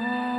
Ah.